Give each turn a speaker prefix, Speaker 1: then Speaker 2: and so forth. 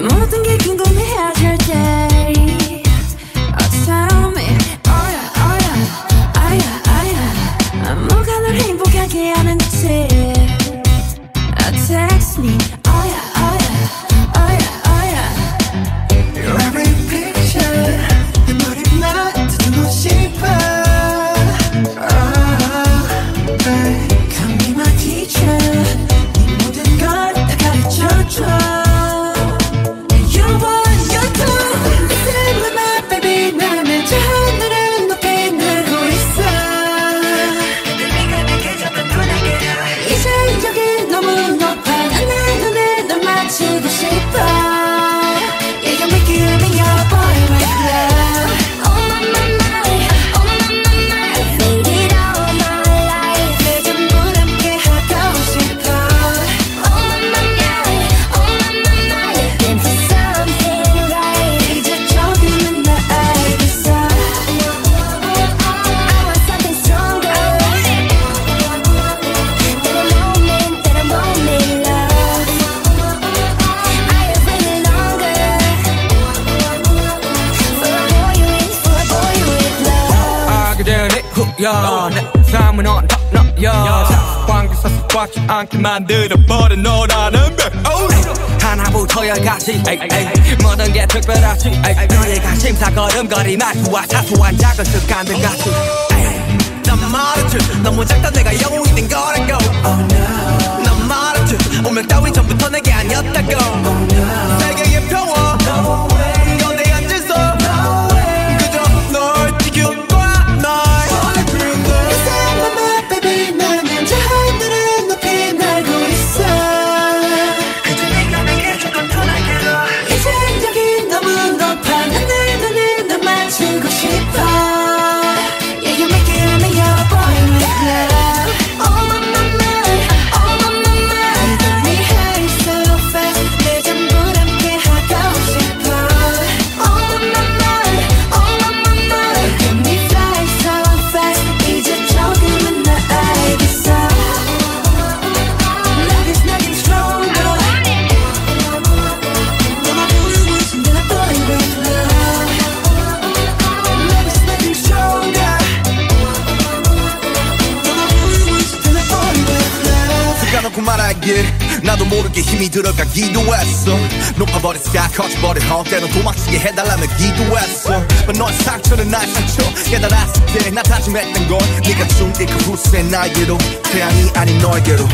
Speaker 1: 모든 게 궁금해하실 때 Oh tell me Oh yeah oh yeah Oh yeah oh yeah 뭐가 널 행복하게 하는지 uh, Text me
Speaker 2: 야내 삶은 언덕 너여 관계 사슬 꽉지 않게 만들어버린 너라는 배 하나부터 열까지. 에이, 에이. 모든 게 특별하지. 관심사 걸음걸이 말투와 사소한 작은 습관들 같이. 난 말했지. 너무 작다 내가 영웅이 된 거라고. 난 말했지. 운명 따윈
Speaker 3: 까놓고 말하길 나도 모르게 힘이 들어가 기도 했어. 높아버린 스카 커져버린 헛. 때론 도망치게 해달라며 기도했어. But 너의 상처는 나의 상처. 깨달았을 때나 다짐했던 건 네가 준그 후세 나에게로. 태양이 아닌 너에게로